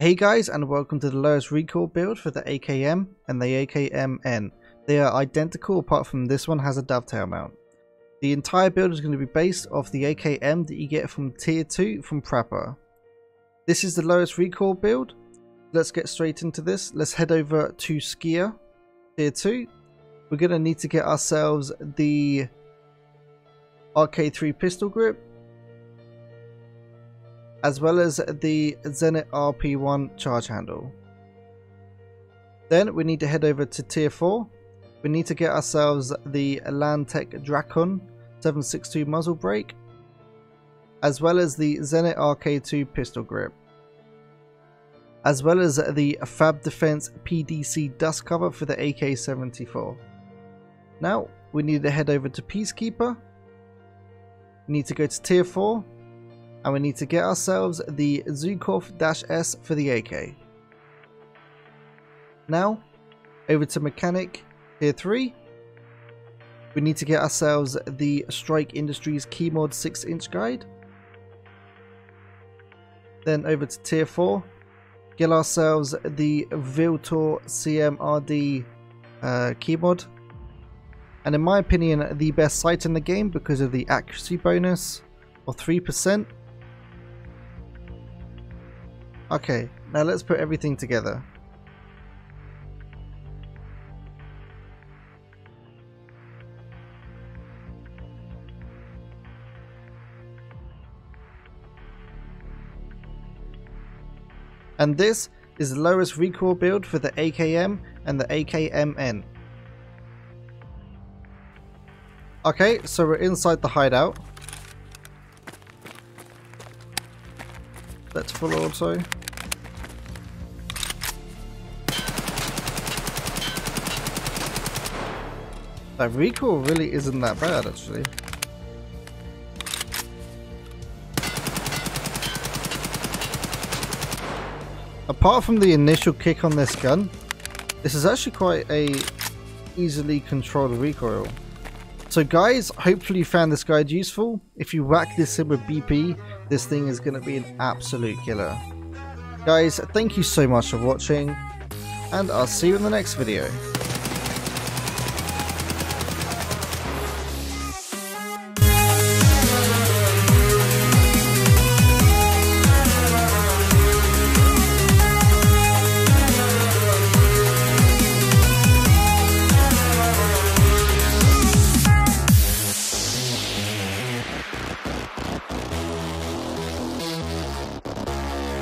Hey guys and welcome to the lowest recoil build for the AKM and the AKMN. They are identical apart from this one has a dovetail mount. The entire build is going to be based off the AKM that you get from tier 2 from Prepper. This is the lowest recoil build. Let's get straight into this. Let's head over to Skier tier 2. We're going to need to get ourselves the RK3 pistol grip as well as the Zenit RP1 charge handle. Then we need to head over to tier 4. We need to get ourselves the Lantac Drakon 762 muzzle brake as well as the Zenit RK2 pistol grip as well as the Fab Defense PDC dust cover for the AK-74. Now we need to head over to Peacekeeper. We need to go to tier 4 and we need to get ourselves the Zhukov-S for the AK. Now, over to Mechanic, tier 3. We need to get ourselves the Strike Industries Keymod 6 inch guide. Then over to tier 4, get ourselves the VLTOR CMRD uh, Keymod. And in my opinion, the best sight in the game because of the accuracy bonus of 3%. Okay, now let's put everything together. And this is the lowest recoil build for the AKM and the AKMN. Okay, so we're inside the hideout. Let's full auto. That recoil really isn't that bad actually. Apart from the initial kick on this gun, this is actually quite a easily controlled recoil. So guys, hopefully you found this guide useful. If you whack this in with BP, this thing is going to be an absolute killer. Guys, thank you so much for watching, and I'll see you in the next video.